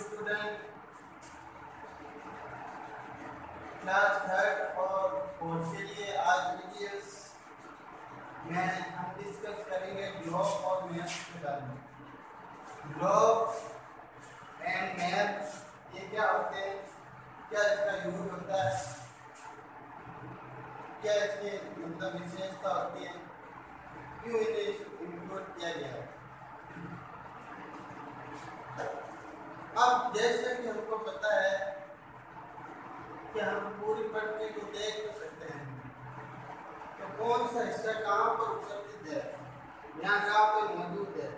Student class third और fourth के लिए आज वीडियोस में हम डिस्कस करेंगे ग्लोब और मैथ के बारे में। ग्लोब एंड मैथ ये क्या होते हैं क्या इसका यूज़ होता है क्या इसकी मतलब विशेषता होती है क्यों इन्हें इंक्लूड किया गया है अब जैसे कि हमको पता है कि हम पूरी पट्टी को देख तो सकते हैं। तो कौन सा हिस्सा कहाँ पर उपस्थित है? यहाँ कहाँ पर मौजूद है?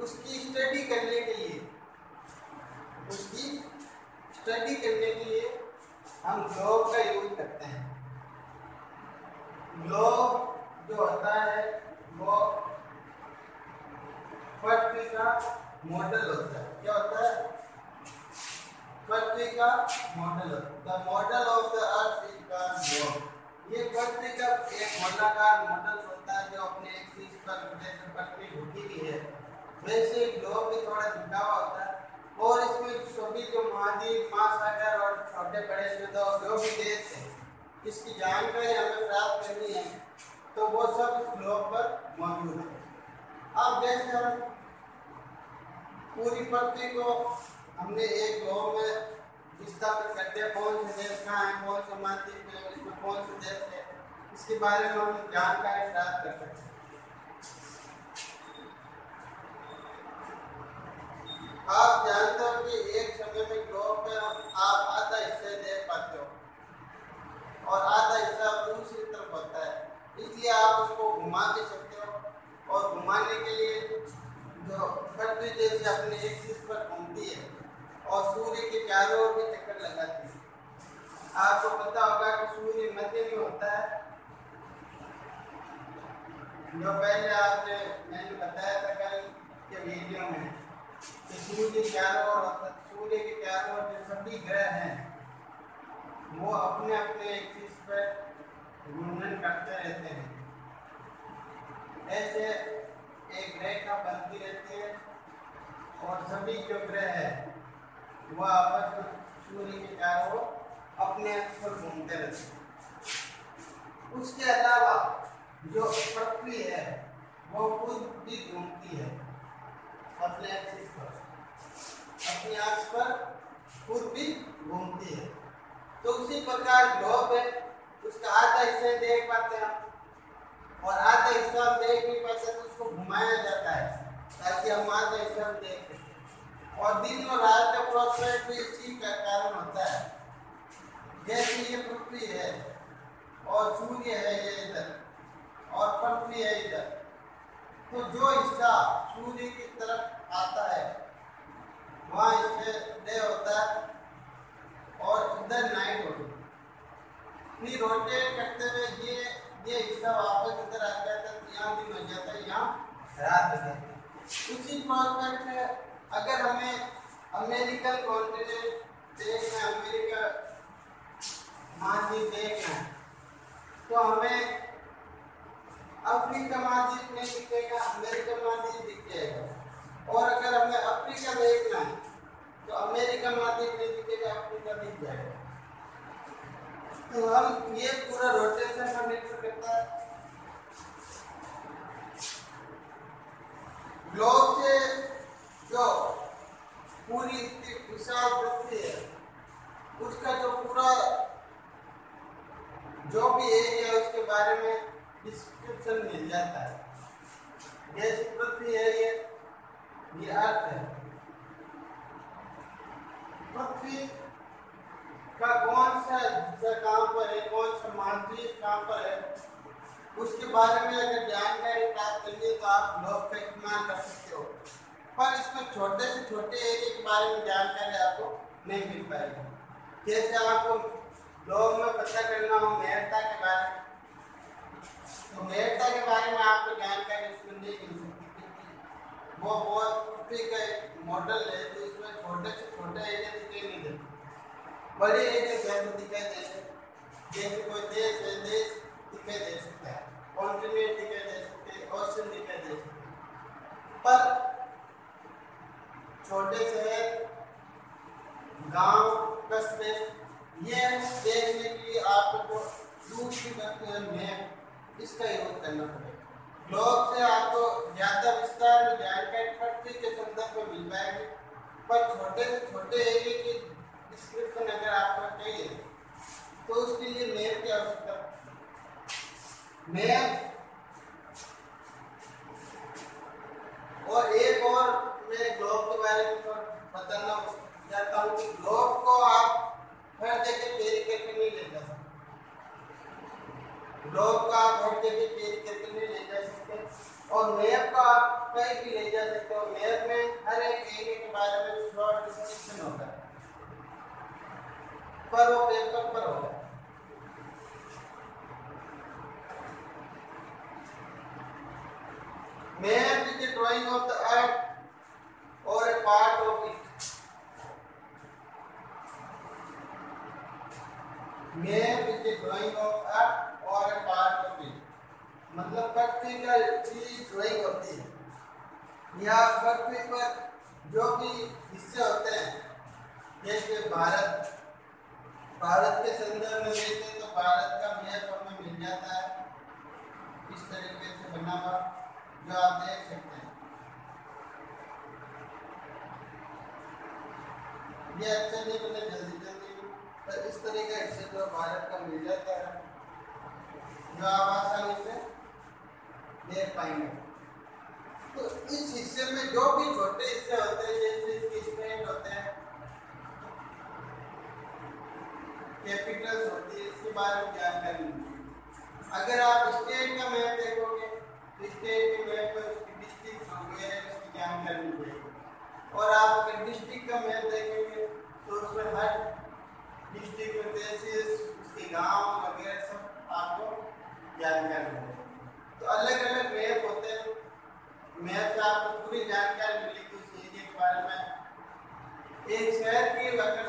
उसकी स्टडी करने के लिए, उसकी स्टडी करने के लिए हम ग्लोब का यूज़ करते हैं। ग्लोब जो होता है, वो पृथ्वी का मॉडल होता है क्या होता है पृथ्वी का model the model of the earth is globe ये पृथ्वी का एक गोलाकार मॉडल होता है जो अपने एक्सिस पर जैसे पृथ्वी झुकी हुई है। वैसे ग्लोब भी थोड़ा झुका हुआ होता है। और इसमें सभी जो महाद्वीप, महासागर और छोटे बड़े जो जो भी देश है, इसकी जानकारी हमें प्राप्त करनी है तो वो सब ग्लोब पर मौजूद है। अब जैसे हम पूरी पृथ्वी को हमने एक ग्लोब में विस्थापित करते हैं कौन से देश कहाँ है कौन से महाद्वीप है इसमें कौन से देश है इसके बारे में हम जानकारी प्राप्त कर सकते हैं। आप जानते हो कि एक समय में ग्लोब में आप आधा हिस्से देख पाते हो और आधा हिस्सा दूसरी तरफ़ होता है। इसलिए आप उसको घुमा भी सकते हो और घुमाने के लिए जो पृथ्वी जैसे अपने एक्सिस पर घूमती है। और सूर्य के चारों ओर भी चक्कर लगाती है। आपको पता होगा कि सूर्य मध्य में होता है। जो पहले आपने, मैंने बताया था कल के वीडियो में कि सूर्य चारों ओर होता सूर्य के चारों ओर जो सभी ग्रह हैं, वो अपने अपने एक्सिस पर घूर्णन करते रहते हैं। ऐसे एक रेखा बनती रहती है और सभी जो ग्रह है वह आपस सूर्य के चारों अपने पर घूमते रहते हैं उसके अलावा जो पृथ्वी है, वो खुद भी घूमती है। अपने एक्सिस पर। अपने अक्ष पर खुद भी घूमती है। तो उसी प्रकार ग्लोब है, उसका आधा हिस्सा देख पाते हैं और आधा हिस्सा हम देख नहीं पाते तो उसको घुमाया जाता है, ताकि हम आधा हिस्सा देख सकें। और दिन और रात का प्रोसेस भी इसी का कारण होता है। जैसे ये पृथ्वी है और सूर्य है ये इधर और पृथ्वी है इधर। तो जो हिस्सा सूर्य की तरफ़ आता है, वहाँ इससे डे होता है और इधर नाइट होती है। फिर रोटेट करते हुए ये ये हिस्सा वापस इधर आ जाता है तो यहाँ दिन हो जाता है, यहाँ रात हो जाती है। उसी प्रोस्पेक्ट अगर हमें अमेरिकन कॉन्टिनेंट देखना है अमेरिका महाद्वीप देखना तो हमें अफ्रीका महाद्वीप नहीं दिखेगा अमेरिका महाद्वीप दिख जाएगा और अगर हमें अफ्रीका देखना है तो अमेरिका महाद्वीप नहीं दिखेगा, अफ्रीका दिख जाएगा। तो हम ये पूरा रोटेशन का निर्भर करता है। ग्लोब से जो पूरी विशाल पृथ्वी है, उसका जो पूरा जो भी एरिया उसके बारे में डिस्क्रिप्शन मिल जाता है। जैसे पृथ्वी है, ये ये अर्थ है। पृथ्वी का कौन सा हिस्सा कहाँ पर है, कौन सा महाद्वीप कहाँ पर है, उसके बारे में अगर जानकारी प्राप्त करनी है तो आप ग्लोब का इस्तेमाल कर सकते हो। पर इसमें छोटे से छोटे एरिया के बारे में जानकारी आपको नहीं मिल पाएगी। जैसे आपको ग्लोब में पता करना हो मेहरता के बारे में तो मेहरता के बारे में आपको जानकारी इसमें नहीं मिल सकती वो बहुत का मॉडल है तो इसमें छोटे से छोटे एरिया दिखाई नहीं देते बड़े एरिया जैसे दिखाई देते जैसे कोई देश है, देश दिखाई दे सकता है कॉन्टिनेंट दिखाई दे सकते हैं ओशन दिखाई दे सकते पर छोटे शहर, गाँव, कस्बे, ये देखने के लिए आपको दूसरी मैप इसका यूज़ करना पड़ेगा। लोग से आपको ज़्यादा विस्तार में जानकारी पट्टी के संदर्भ में मिल पाएगी। पर छोटे से छोटे एरिए की डिस्क्रिप्शन अगर आपको चाहिए तो उसके लिए मैप की आवश्यकता। मैप ग्लोब को आप हर जगह कैरी करके ले जा सकते हैं? और मैप को आप कहीं भी ले जा सकते हो। मैप में हर एक एरिया के बारे में शॉर्ट डिस्क्रिप्शन होता है। पर वो पेपर पर होगा। Map is a drawing of the earth or a part of it. Map is a drawing of earth or a part of it. मतलब पृथ्वी का की ड्राइंग होती है या पृथ्वी पर जो भी हिस्से होते हैं जैसे भारत भारत के संदर्भ में देखें तो भारत का मैप हमें मिल जाता है। इस तरीके से बना हुआ जो आप देख सकते हैं। ये अच्छा नहीं बने जल्दी जल्दी। पर इस तरीके से जो भारत का मिल जाता है, जो आप आसानी से देख पाएँगे। तो इस हिस्से में जो भी छोटे हिस्से होते हैं जैसे इसके होते हैं कैपिटल्स होती है इसके बारे में जानकारी अगर आप स्टेट का मैप देखोगे स्टेट के मैप में उसकी डिस्ट्रिक्ट होंगे उसकी जानकारी मिल जाएगी और आप अगर डिस्ट्रिक्ट का मैप देखेंगे तो उसमें हर डिस्ट्रिक्ट में तहसील उसके गाँव वगैरह सब आपको जानकारी मिल जाएगी तो अलग अलग मैप होते हैं मैप से आपको पूरी जानकारी मिलेगी उस एरिया के बारे में एक शहर की अगर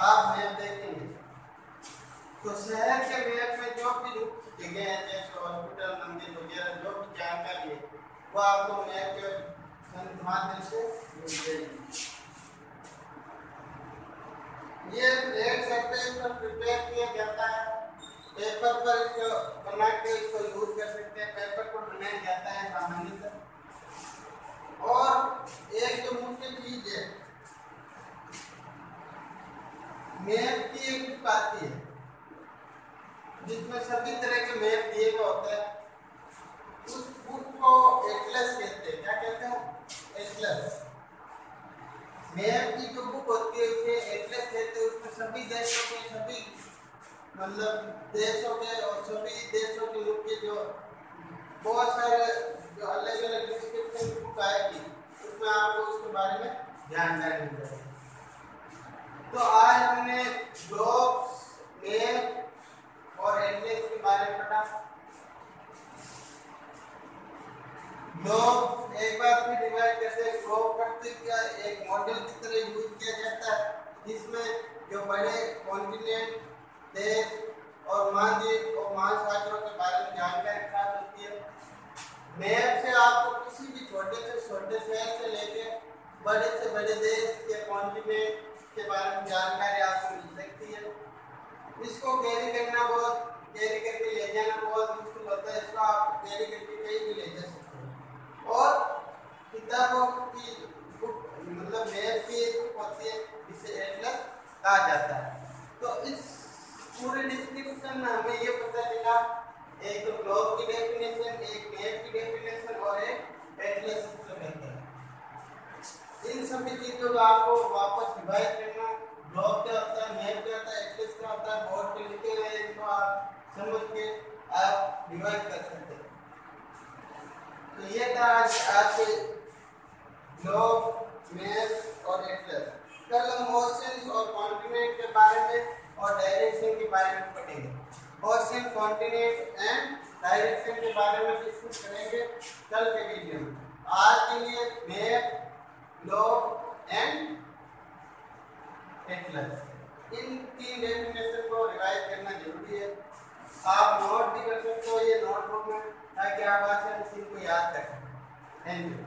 आप मैप देखेंगे तो शहर के मैप में जो भी जगह है, जैसे हॉस्पिटल मंदिर वगैरह, जो भी जानकारी है, वो आपको मैप के माध्यम से मिल जाएगी। ये रेड सरफेस पर प्रिपेयर किया जाता है। पेपर पर इसको बना के इसको यूज़ कर सकते हैं। पेपर पर बनाया जाता है सामान्यतः। और एक जो मुख्य चीज़ है मैप की एक बुक आती है। जिसमें सभी तरह के मैप दिए गए होते हैं। उस बुक को एटलस कहते हैं। क्या कहते हैं एटलस मैप की जो बुक होती है उसे एटलस कहते हैं। उसमें सभी देशों के, सभी मतलब देशों के और सभी देशों के मुख्य जो बहुत सारे जो अलग अलग डिस्क्रिप्शन बुक आएगी, उसमें आपको उसके बारे में जानकारी मिल जाएगी तो आज हमने ग्लोब्स मैप और एटलस के बारे में पढ़ा। ग्लोब एक बार फिर डिवाइड करते हैं। ग्लोब पृथ्वी का एक मॉडल की तरह यूज़ किया जाता है, जिसमें जो बड़े कॉन्टिनेंट देश और महाद्वीप और महासागरों के बारे में जानकारी प्राप्त होती है। मैप से आपको किसी भी छोटे से, छोटे शहर से लेके बड़े से बड़े देश के कॉन्टिनेंट के बारे में जानकारी आपको मिल सकती है। इसको कैरी करना बहुत कैरी करके ले जाना बहुत मुश्किल होता है। इसको आप कैरी करके कहीं भी ले जा सकते हैं। और किताबों की बुक मतलब मैप की होती है इसे एटलस कहा जाता है। तो इस पूरे डिस्क्रिप्शन में हमें ये पता चला, एक तो ग्लोब की डेफिनेशन एक मैप की डेफिनेशन और एक एटलस इन सभी चीज़ों को आपको वापस रिवाइज करना ग्लोब क्या होता है मैप क्या होता है एटलस क्या होता है, बोर्ड पे लिखे हुए इनको आप समझ के आप रिवाइज कर सकते हैं। तो ये था आज आज के ग्लोब मैप और एटलस कल हम ओशंस और कॉन्टिनेंट के बारे में और डायरेक्शन के बारे में पढ़ेंगे। ओशन कॉन्टिनेंट एंड डायरेक्शन के बारे में डिस्कस करेंगे कल के वीडियो में। आज के लिए मैप ग्लोब n एटलस इन तीन डेफिनेशन को रिवाइज करना ज़रूरी है। आप नोट भी कर सकते हो, ये नोटबुक में, ताकि आप आसानी से इनको याद कर सकें। Thank you